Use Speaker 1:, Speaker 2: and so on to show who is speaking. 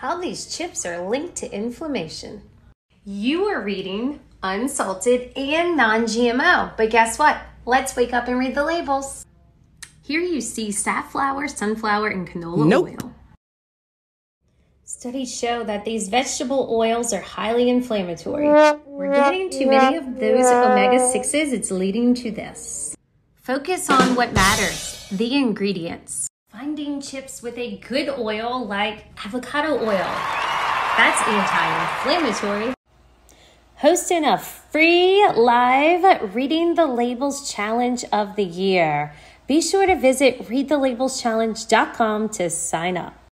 Speaker 1: how these chips are linked to inflammation. You are reading unsalted and non GMO, but guess what? Let's wake up and read the labels. Here you see safflower, sunflower, and canola
Speaker 2: Nope.
Speaker 1: oil. Studies show that these vegetable oils are highly inflammatory. We're getting too many of those omega 6s, it's leading to this. Focus on what matters the ingredients. Finding chips with a good oil like avocado oil. That's anti inflammatory. Hosting a free live Reading the Labels Challenge of the Year. Be sure to visit readthelabelschallenge.com to sign up.